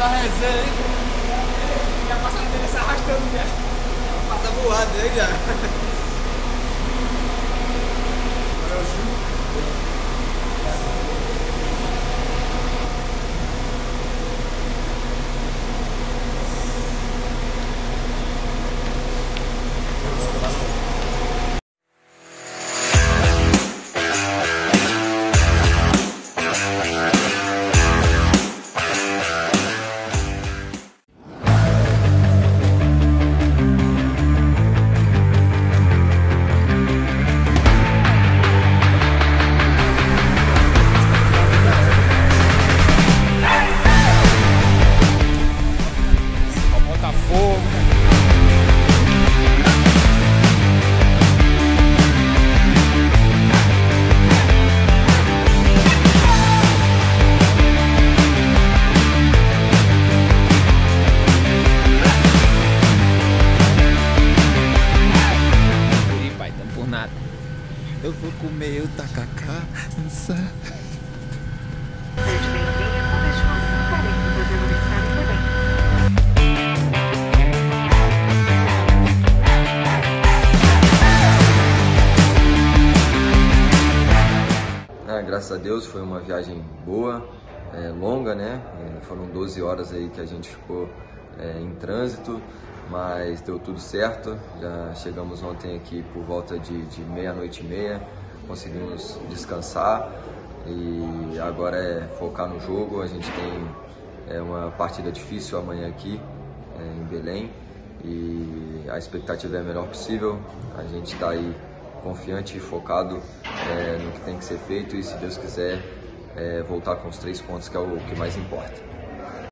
da resenha, hein? Já passando dele se arrastando já. Passa voado aí já. Eu vou comer o tacacá. dançar. Ah, graças a Deus foi uma viagem boa, é, longa, né? É, foram 12 horas aí que a gente ficou é, em trânsito, mas deu tudo certo. Já chegamos ontem aqui por volta de, de meia-noite e meia, conseguimos descansar e agora é focar no jogo. A gente tem é, uma partida difícil amanhã aqui é, em Belém e a expectativa é a melhor possível. A gente está aí confiante e focado é, no que tem que ser feito e, se Deus quiser, é, voltar com os três pontos, que é o que mais importa.